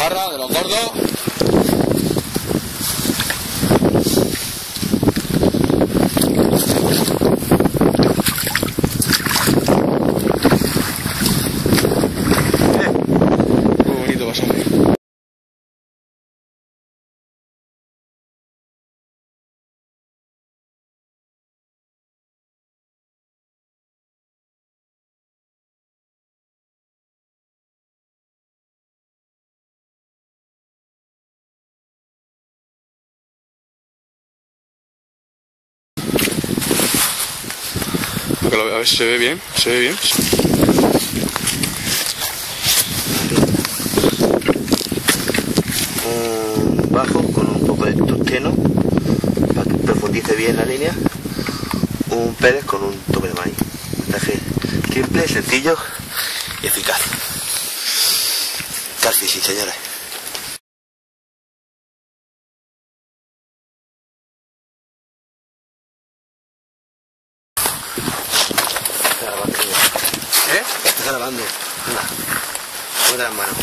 mojarra, de los gordos. A ver si se ve bien, se ve bien. un bajo con un poco de tusteno para que profundice bien la línea, un Pérez con un tope de maíz. Montaje simple, sencillo y eficaz. Casi sí, señores. Está grabando, tío. ¿Eh? Está grabando. Anda. Ponte las manos.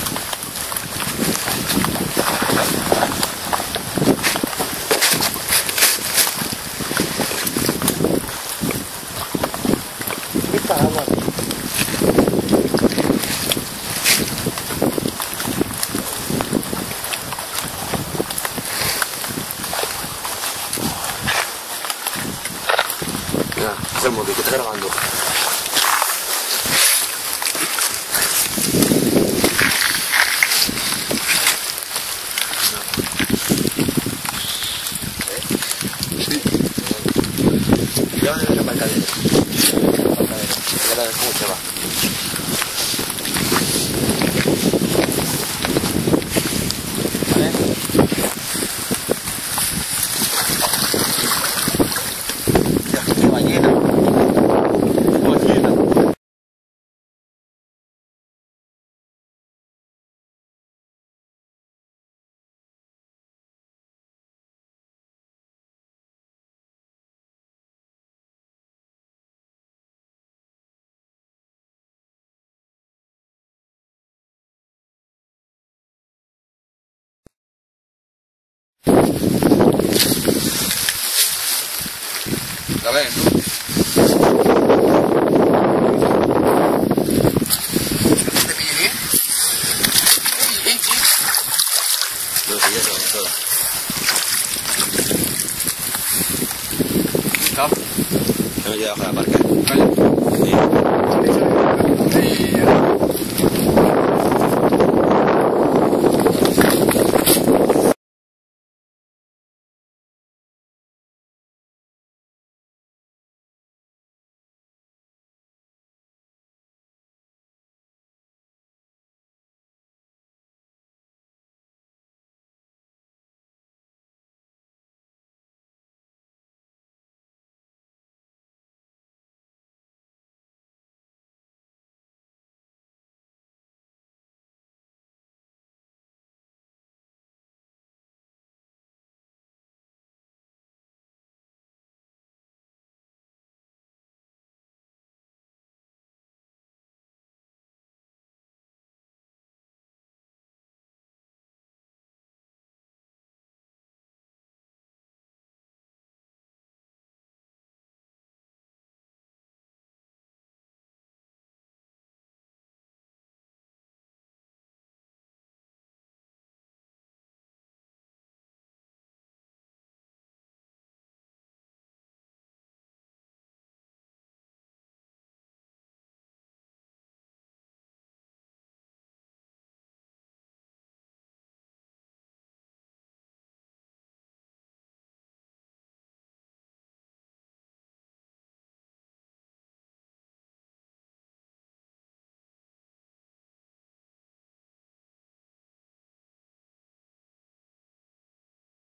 Mira, hace el móvil que está grabando. Aparcadero. Ya a ver La ven, ¿no? ¿Te pille bien? Bien, bien. Lo que ya se